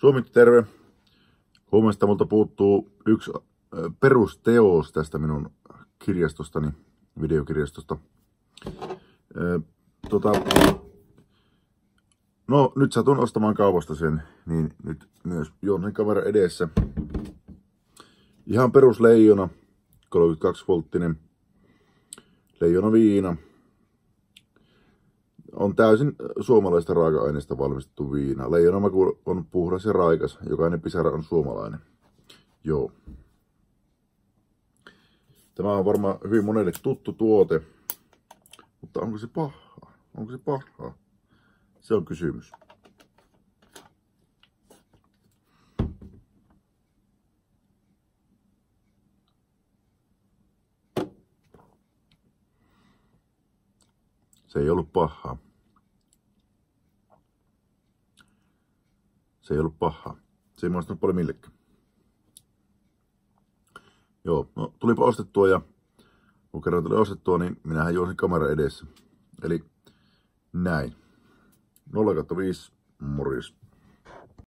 Suomi terve. Huomesta multa puuttuu yksi perusteos tästä minun kirjastostani, videokirjastosta. Tota, no nyt satun ostamaan kaupasta sen, niin nyt myös juon sen kamera edessä. Ihan perus leijona, 32 volttinen leijona viina, on täysin suomalaista raaka-aineista valmistettu viina. Leijonamaku on puhdas ja raikas. Jokainen pisara on suomalainen. Joo. Tämä on varmaan hyvin monelle tuttu tuote. Mutta onko se paha? Onko se paha? Se on kysymys. Se ei ollut pahaa. Se ei ollut pahaa. Se ei maistunut paljon millekään. Joo, no tulipa ostettua ja kun kerran tuli ostettua, niin minähän juosin kamera edessä. Eli näin. 0 5, morjens.